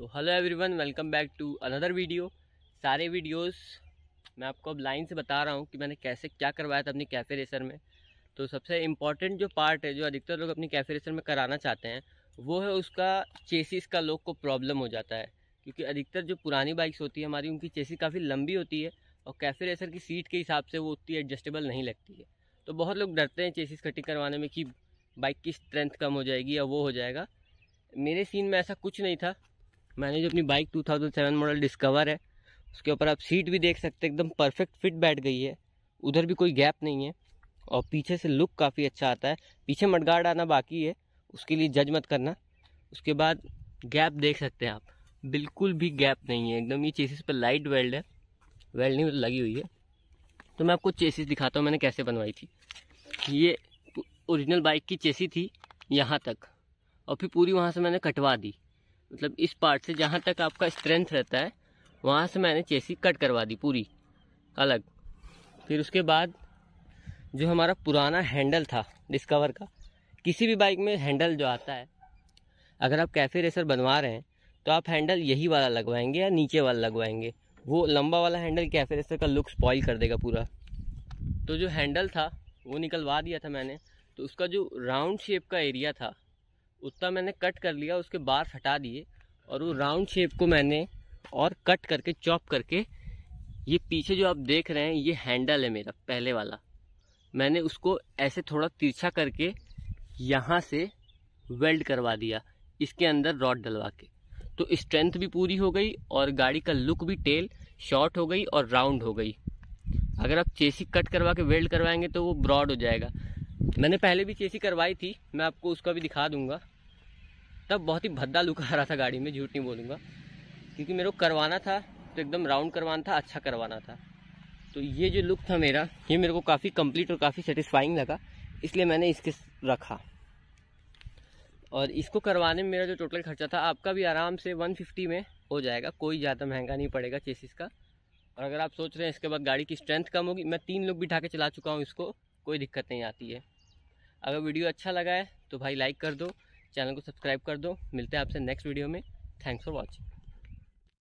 तो hello everyone welcome back to another video सारे videos मैं आपको अब लाइन से बता रहा हूँ कि मैंने कैसे क्या करवाया था अपनी कैफ़े रेसर में। तो सबसे इंपॉर्टेंट जो पार्ट है, जो अधिकतर लोग अपनी कैफ़े रेसर में कराना चाहते हैं, वो है उसका चेसिस का लोग को प्रॉब्लम हो जाता है। क्योंकि अधिकतर जो पुरानी बाइक्स होती है हमारी, उनकी चेसिस काफ़ी लंबी होती है और कैफ़े रेसर की सीट के हिसाब से वो उतनी एडजस्टेबल नहीं लगती है। तो बहुत लोग डरते हैं चेसिस कटिंग करवाने में कि बाइक की स्ट्रेंथ कम हो जाएगी या वो हो जाएगा। मेरे सीन में ऐसा कुछ नहीं था। मैंने जो अपनी बाइक 2007 मॉडल डिस्कवर है, उसके ऊपर आप सीट भी देख सकते हैं, एकदम परफेक्ट फिट बैठ गई है। उधर भी कोई गैप नहीं है और पीछे से लुक काफ़ी अच्छा आता है। पीछे मडगार्ड आना बाकी है, उसके लिए जज मत करना। उसके बाद गैप देख सकते हैं आप। बिल्कुल भी गैप नहीं है, एकदम ये चेसिस पर लाइट वेल्ड है। वेल्ड नहीं लगी हुई है। तो मैं आपको चेसिस दिखाता हूँ, मैंने कैसे बनवाई थी। ये ओरिजिनल बाइक की चेसी थी यहाँ तक। और फिर पूरी वहाँ से मैंने कटवा दी। मतलब इस पार्ट से जहाँ तक आपका स्ट्रेंथ रहता है, वहाँ से मैंने चेसी कट करवा दी पूरी, अलग। फिर उसके बाद जो हमारा पुराना हैंडल था डिस्कवर का, किसी भी बाइक में हैंडल जो आता है, अगर आप कैफ़े रेसर बनवा रहे हैं तो आप हैंडल यही वाला लगवाएँगे या नीचे वाला लगवाएँगे? वो लंबा वाला हैंडल कैफ़े रेसर का लुक स्पॉइल कर देगा पूरा। तो जो हैंडल था, वो निकलवा दिया था मैंने। तो उसका जो राउंड शेप का एरिया था उतना मैंने कट कर लिया, उसके बार हटा दिए और वो राउंड शेप को मैंने और कट करके, चॉप करके, ये पीछे जो आप देख रहे हैं, ये हैंडल है मेरा, पहले वाला। मैंने उसको ऐसे थोड़ा तिरछा करके यहाँ से वेल्ड करवा दिया, इसके अंदर रॉड डलवा के। तो स्ट्रेंथ भी पूरी हो गई और गाड़ी का लुक भी टेल, शॉर्ट हो गई और राउंड हो गई। अगर आप चेसी कट करवा के वेल्ड करवाएँगे तो वो ब्रॉड हो जाएगा। मैंने पहले भी चेसी करवाई थी, मैं आपको उसका भी दिखा दूँगा। तब बहुत ही भद्दा लुक आ रहा था गाड़ी में, झूठ नहीं बोलूँगा। क्योंकि मेरे को करवाना था तो एकदम राउंड करवाना था अच्छा करवाना था। तो ये जो लुक था मेरा, ये मेरे को काफ़ी कंप्लीट और काफ़ी सेटिस्फाइंग लगा, इसलिए मैंने इसके रखा। और इसको करवाने में मेरा जो टोटल खर्चा था, आपका भी आराम से 150 में हो जाएगा, कोई ज़्यादा महँगा नहीं पड़ेगा चेसिस का। और अगर आप सोच रहे हैं इसके बाद गाड़ी की स्ट्रेंथ कम होगी, मैं तीन लोग बिठा के चला चुका हूँ इसको, कोई दिक्कत नहीं आती है। अगर वीडियो अच्छा लगा है तो भाई लाइक कर दो चैनल को सब्सक्राइब कर दो। मिलते हैं आपसे नेक्स्ट वीडियो में। Thanks for watching.